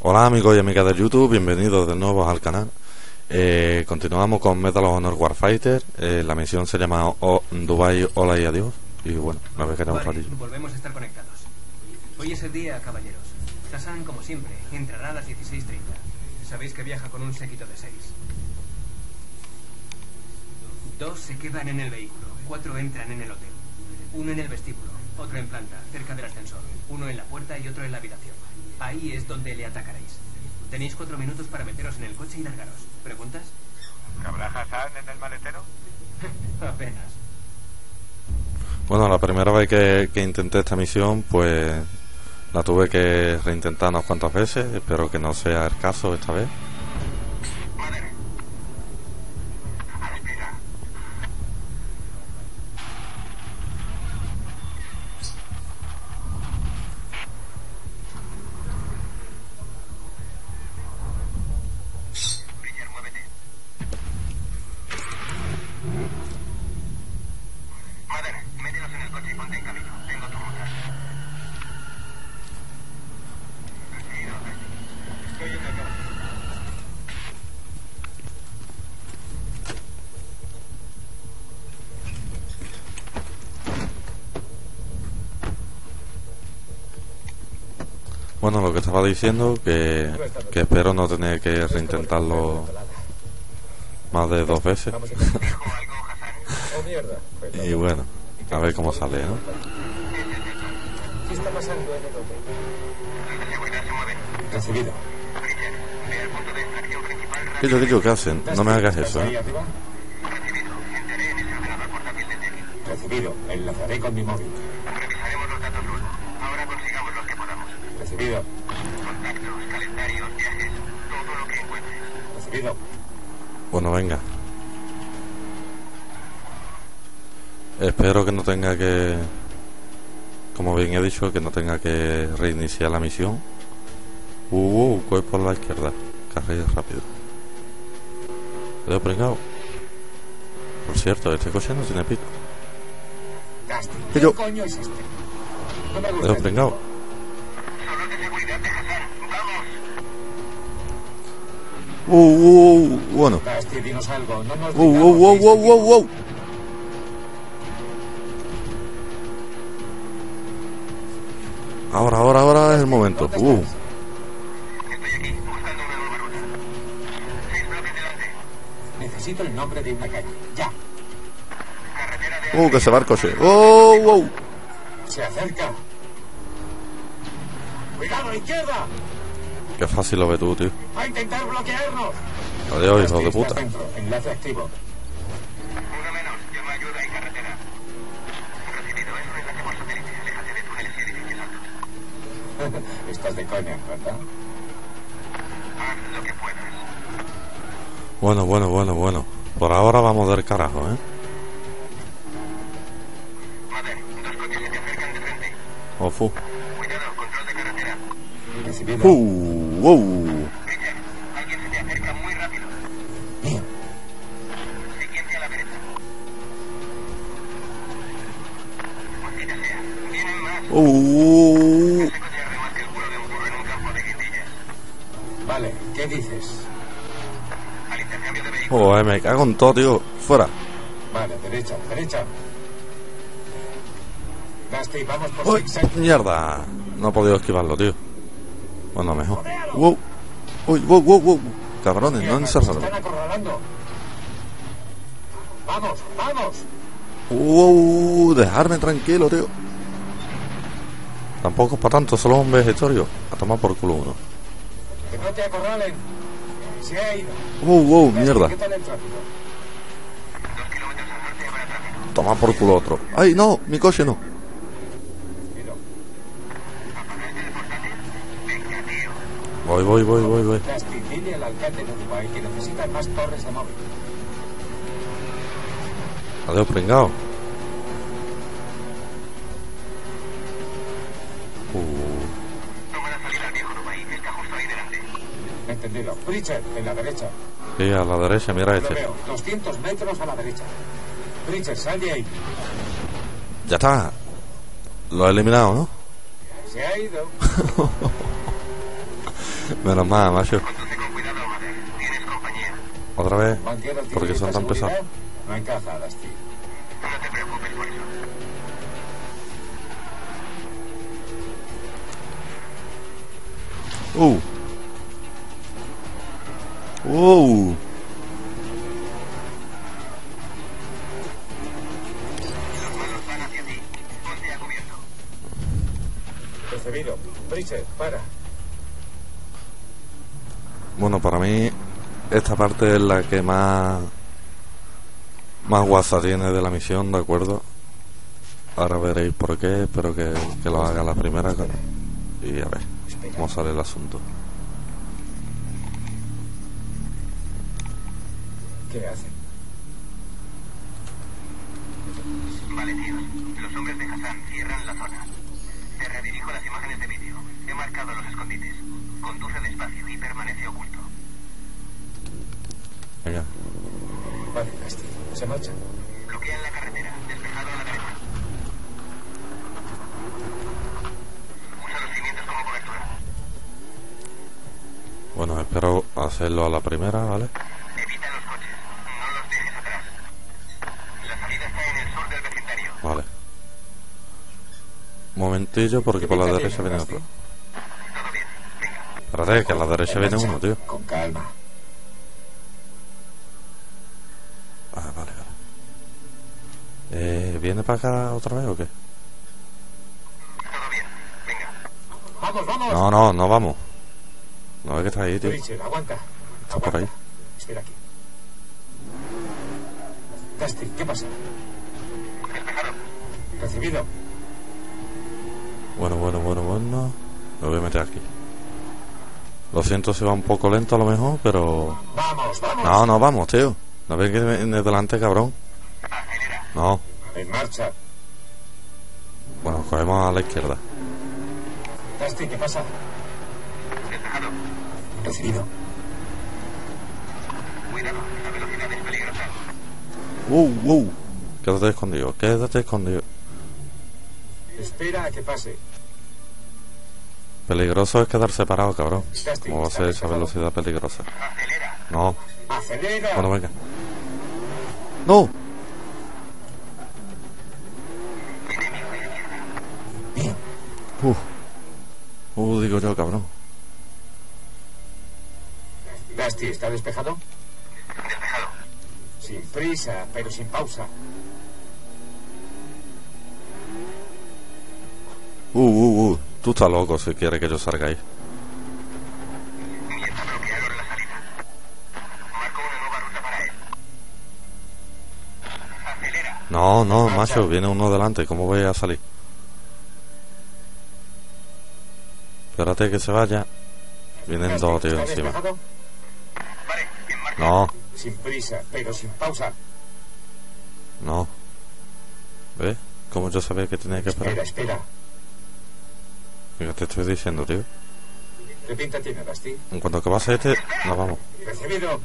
Hola amigos y amigas de YouTube, bienvenidos de nuevo al canal. Eh, continuamos con Metal of Honor Warfighter. Eh, la misión se llama Dubai, Hola y Adiós. Y bueno, que tenemos Vale, ratillo. volvemos a estar conectados. Hoy es el día, caballeros. Hassan, como siempre, entrará a las 16.30. Sabéis que viaja con un séquito de seis. Dos se quedan en el vehículo, cuatro entran en el hotel. Uno en el vestíbulo, otro en planta, cerca del ascensor. Uno en la puerta y otro en la habitación. Ahí es donde le atacaréis. Tenéis cuatro minutos para meteros en el coche y largaros. ¿Preguntas? ¿Cabrá Hassan en el maletero? Apenas. Bueno, la primera vez que, intenté esta misión, pues la tuve que reintentar unas cuantas veces. Espero que no sea el caso esta vez. Bueno, lo que estaba diciendo, que, que espero no tener que reintentarlo más de dos veces. Y bueno, a ver cómo sale, ¿no? ¿Qué está pasando en yo, qué yo, qué hacen? No me hagas eso, ¿Estás ahí ¿eh? Recibido. Enlazaré con mi móvil. Revisaremos los datos luego. Ahora consigamos los que podamos. Recibido. Contactos, calendarios, viajes, todo lo que encuentres. Recibido. Bueno, venga. Espero que no tenga que... Como bien he dicho, que no tenga que reiniciar la misión. Uh, uh, coge por la izquierda. Carrera rápido. Creo pringado. Por cierto, este coche no tiene pico. ¿Qué ¿Qué yo? coño es este? No me gusta. Pringado. Uh, uh, uh, bueno. Uh, uh, uh, uh, uh, uh. Ahora, ahora, ahora es el momento. ¿Dónde Uh. Necesito el nombre de una calle. Ya. Carretera de... Uh, que se va el coche. Oh, wow. Se acerca. ¡Cuidado, a la izquierda! Qué fácil lo ve tú, tío. ¡Va a intentar bloquearnos! Adiós, hijo de puta. Enlace activo. Uno menos. Llama ayuda y carretera. Recibido. Es un enlace por satélite. Aléjate de túneles y edificios altos. Estás de coña, ¿verdad? Haz lo que puedas. Bueno, bueno, bueno, bueno. Por ahora vamos del carajo, ¿eh? Madre, dos coches se te acercan de frente. Oh, Recibido. Uh, alguien se te acerca muy rápido. Bien. Siguiente a la derecha. Maldita sea. Vienen más. Uh, Ese coche el culo de un burro en un campo de guindillas. Vale, ¿qué dices? Al intercambio de vehículos. joder, me cago en todo, tío. Fuera. Vale, derecha, derecha. Dusty, vamos por zigzag. mierda. No he podido esquivarlo, tío. Bueno, mejor. Wow. Uy, wow, wow, wow. Cabrones, no encerraron. Vamos, vamos. Uh, dejarme tranquilo, tío. Tampoco es para tanto, solo un vegetorio. A tomar por culo uno. Que no te acorralen. Se ha ido. Wow, Dusty, mierda. Toma por culo otro. Ay, no, mi coche no. Mira, ¿Apagaste el portátil? Venga, tío. Voy, voy, voy, voy, voy. Al alcalde de que más torres de móvil. Adiós, pringao. Uh, Toma la salida al viejo. Está justo ahí delante. Entendido. Pritchard, en la derecha. sí, a la derecha, mira Lo este. veo. 200 metros a la derecha. Pritchard, sal de ahí. Ya está. Lo he eliminado, ¿no? Se ha ido. Menos mal, macho. Otra vez. Porque son tan pesados. No encaja, Dusty. No te preocupes por eso. Uh. Uh. Los malos van hacia ti. Ponte a cubierto. Recibido. Pritchard, para. Bueno, para mí esta parte es la que más más guasa tiene de la misión, ¿de acuerdo? Ahora veréis por qué, espero que, que lo haga la primera y a ver cómo sale el asunto. ¿Qué hace? Vale, tíos. Los hombres de Hassan cierran la zona. Te redirijo las imágenes de vídeo. He marcado los escondites. Conduce despacio y permanece oculto. Venga, Vale, Dusty. Se marcha. Bloquean la carretera. Despejado a la derecha. Usa los cimientos como cobertura. bueno, espero hacerlo a la primera, ¿vale? Evita los coches. No los dejes atrás. La salida está en el sur del vecindario. Vale. Un momentillo porque por la derecha viene otro. Todo bien. Venga. Espérate, que a la derecha En viene uno, tío. Con calma. Eh, ¿Viene para acá otra vez o qué? Venga. ¡Vamos, vamos! No, no, no vamos. No es que está ahí, tío. Aguanta. Está por ahí. Espera aquí. ¿qué pasa? Despejado. Recibido. Bueno, bueno, bueno, bueno. Me voy a meter aquí. Lo siento si va un poco lento a lo mejor, pero... ¡Vamos, vamos! No, no, vamos, tío. ¿No ves que viene delante, cabrón? No. En marcha. Bueno, cogemos a la izquierda. Dusty, ¿qué pasa? Despejado. Recibido. Cuidado. La velocidad es peligrosa. ¡Uh, uh! Quédate escondido, quédate escondido. Espera a que pase. Peligroso es quedar separado, cabrón. ¿Cómo va a ser esa ¿estás velocidad peligrosa? Acelera. No. ¡Acelera! Bueno, venga. ¡No! Enemigo a izquierda. Bien. Uh. Digo yo, cabrón. Dusty, ¿está despejado? Despejado. Sin prisa, pero sin pausa. Uh, uh, uh. Tú estás loco si quieres que yo salga ahí. Mientras bloquearon la salida. Marco una nueva ruta para él. Acelera. No, no, macho, viene uno delante. ¿Cómo voy a salir? Espérate que se vaya. Vienen dos, tío, ¿está encima. No, Sin prisa, pero sin pausa. no. ¿Ves? Como yo sabía que tenía que Espera, esperar. espera. Mira, te estoy diciendo, tío. ¿Qué pinta tiene, Dusty? En cuanto que pase este, nos vamos. Recibido.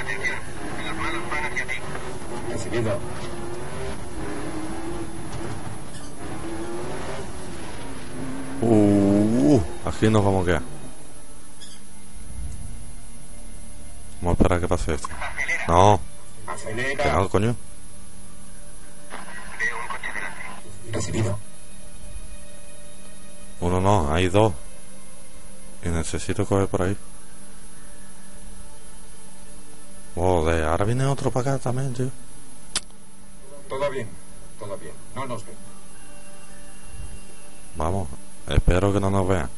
Atención. Los malos van hacia ti. Recibido. Aquí nos vamos a quedar. Vamos a esperar a que pase. Acelera. No, Acelera. que no, coño. Veo un coche delante. Recibido. Uno no, hay dos. Y necesito coger por ahí. Joder, ahora viene otro para acá también, tío. Todo bien. Todo bien. No nos ven. Vamos, espero que no nos vean.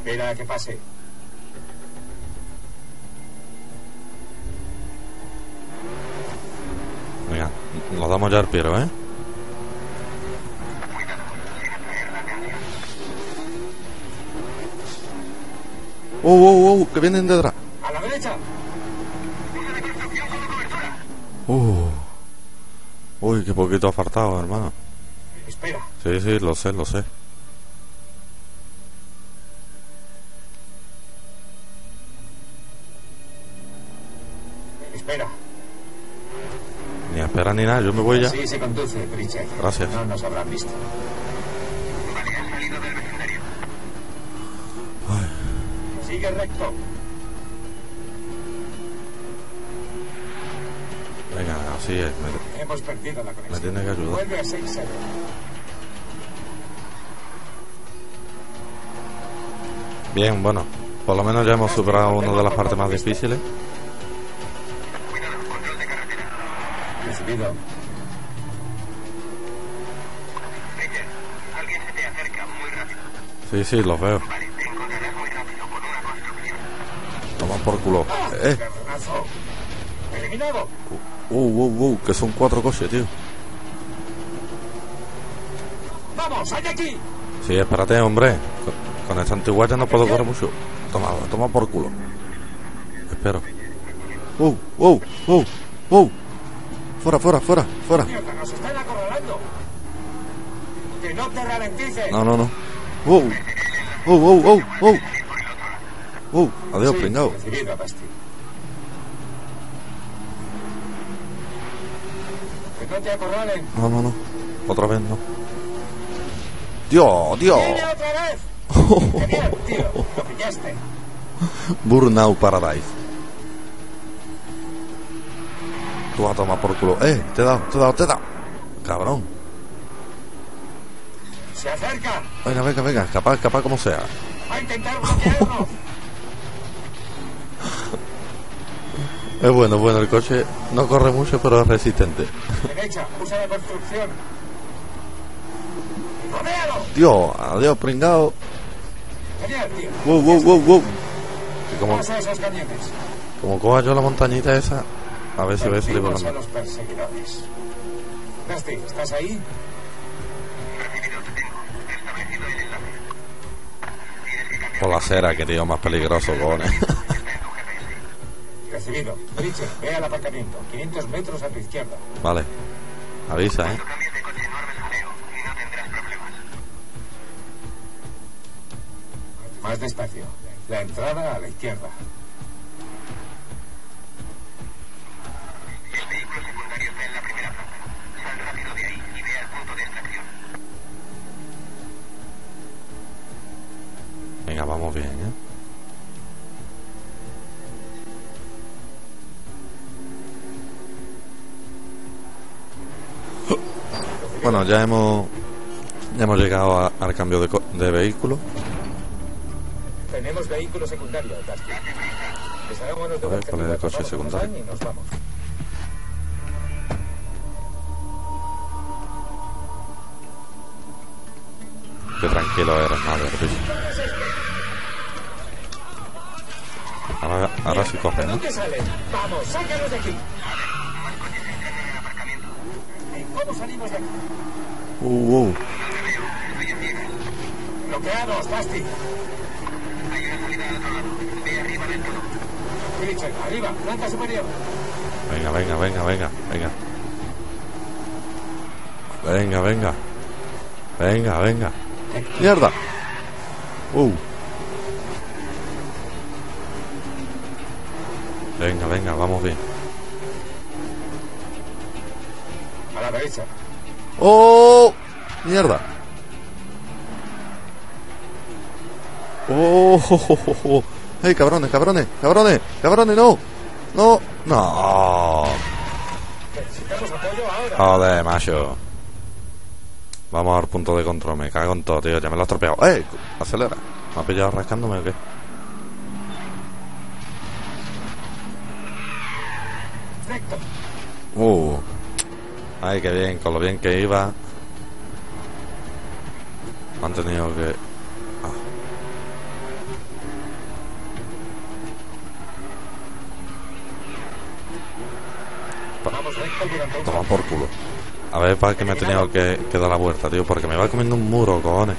Espera a que pase. Venga, nos damos ya al piero, ¿eh? Uh, uh, uh, que vienen detrás. ¡A la derecha! Uh. Uy, qué poquito ha faltado, hermano. Espera. Sí, sí, lo sé, lo sé. Ni nada, yo me voy ya. Se conduce. Gracias. No nos habrán visto. Vale, han salido del vecindario. Sigue recto. Venga, así es. me- Hemos perdido la conexión. Me tiene que ayudar. Vuelve a 6 Bien, bueno. Por lo menos ya hemos superado una de las partes más difíciles. Recibido. Richard, alguien se te acerca muy rápido. Sí, sí, los veo. Vale, te encontrarás muy rápido con una construcción. Toma por culo. Eh. Eliminado. Uh, uh, uh, que son cuatro coches, tío. ¡Vamos, de aquí! Sí, espérate, hombre. Con, con esta antigua ya no puedo correr mucho. Toma, toma por culo. Espero. Uh, uh, uh, uh. Fuera, fuera, fuera, fuera. ¡Mierda, nos están acorralando! ¡Que no te ralentices! No, no, no. Uh, uh, uh, uh, uh. Uh, adiós, Sí, pringao. ¡Que no te acorralen! No, no, no. Otra vez no. Dios, Dios. ¡Viene otra vez! ¡Qué bien, tío! ¡Lo pillaste! Burnout Paradise. Tú vas a tomar por culo. Eh, te he dado, te he dado, te he dado. Cabrón. ¡Se acerca! Venga, venga, venga. Capaz, capaz como sea. ¡Va a intentar! Es bueno, bueno. El coche no corre mucho, pero es resistente. Derecha, usa la construcción. ¡Rodéalo! Dios, adiós, pringao. Genial, tío. Wow, wow, wow, wow. Como, como coja yo la montañita esa, a ver si ve salir Perdimos a volando. los perseguidores. Dusty, ¿estás ahí? El Por la acera, que tío más peligroso, cojones. Recibido. Bridget, ve al aparcamiento. 500 metros a tu izquierda. vale. Avisa, eh. Más despacio. La entrada a la izquierda. Bueno, ya hemos ya hemos llegado a- al cambio de, de vehículo. Tenemos vehículo secundario, A ver, ¿cuál es el coche secundario? Y nos vamos. Qué tranquilo eres, madre. Ahora, ahora sí coge, ¿De ¿no? ¡Vamos, sácanos de aquí! ¿Y cómo salimos de aquí? Uh, uh. Bloqueados, Dusty. Bridget, arriba, planta superior. Venga, venga, venga, venga, venga. Venga, venga. Venga, venga. ¡Mierda! Uh. Venga, venga, vamos bien. ¡Oh! ¡Mierda! ¡Oh! oh, oh, oh, oh! ¡Hey, cabrones, cabrones, cabrones, cabrones, no! ¡No! ¡No! Joder, macho. Vamos al punto de control. Me cago en todo, tío. Ya me lo he estropeado. ¡Eh! Acelera. ¿Me ha pillado rascándome o qué? Recto. Uh. Ay, qué bien. Con lo bien que iba. Han tenido que... Ah. Toma por culo. A ver, para que me he tenido que, que dar la vuelta, tío. Porque me va comiendo un muro, cojones.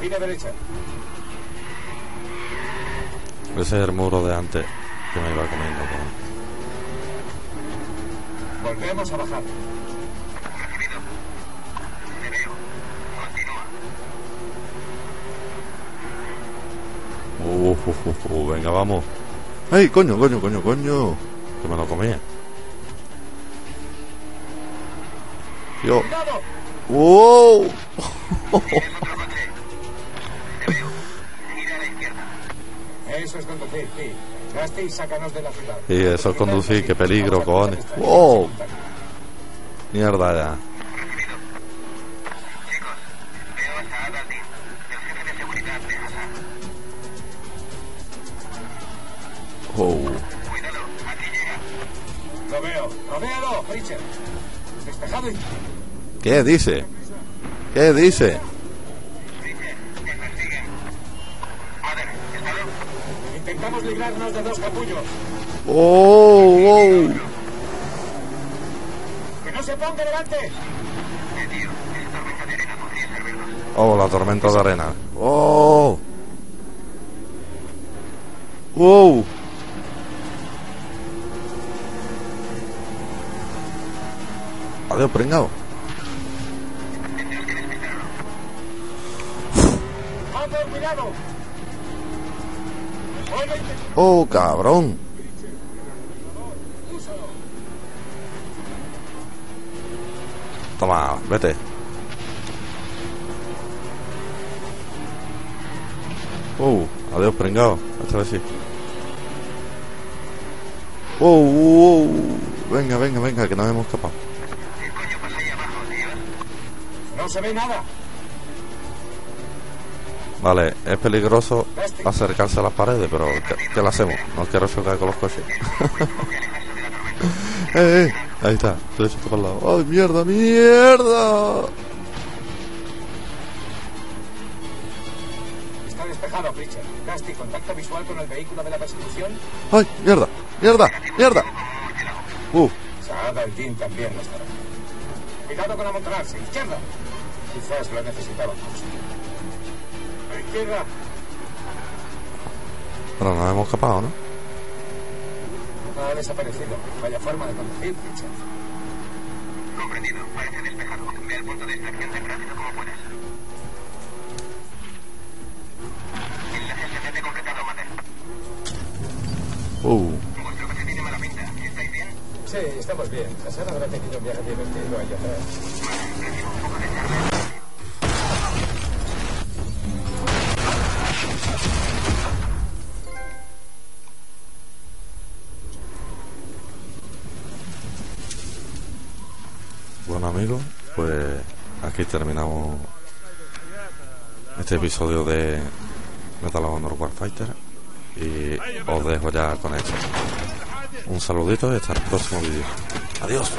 Gira derecha. Ese es el muro de antes que me iba comiendo. con- Volvemos a bajar. Recibido. Te veo. Continúa. Uh, uh, uh, uh, venga, vamos. ¡Ay, coño, coño, coño, coño! Que me lo comía. Yo. ¡Wow! y sácanos de la ciudad. Sí, eso es conducir, qué peligro, esta Wow. Mierda ya. Oh. Lo veo. Rodéalo, Pritchard. Despejado. ¿Qué dice? ¿Qué dice? Librarnos de dos capullos. ¡Oh! wow. ¡Que no se ponga delante! Oh, la tormenta de arena. ¡Oh! ¡Wow! Adiós, pringao. ¡Oh, cabrón! Toma, vete. Oh, adiós, pringao. Esta vez sí. Oh, oh, oh. Venga, venga, venga, que nos hemos escapado. ¿Qué coño pasa ahí abajo, tío? No se ve nada. Vale, es peligroso acercarse a las paredes, pero ¿qué, qué le hacemos? No quiero chocar con los coches. eh, eh, ahí está, hecho para el lado. ¡Ay, mierda, mierda! Está despejado, contacto visual con el vehículo de la persecución. ¡Ay, mierda, mierda, mierda! Uh, también lo estará. Cuidado con amontonarse. Izquierda. Quizás lo necesitábamos. La izquierda. pero nos hemos escapado, ¿no? Ha desaparecido. Vaya forma de conducir, Pritchard. Comprendido, parece despejado. Ve al punto de extracción tan rápido como puedas. Enlace STT completado, Mother. Uh, Vuestro coche tiene mala pinta. ¿Estáis bien? Sí, estamos bien. Hassan habrá tenido un viaje divertido ahí atrás. Vale, recibo un poco de charla. Pues aquí terminamos este episodio de Metal Honor Warfighter y os dejo ya con esto. Un saludito y hasta el próximo vídeo. Adiós.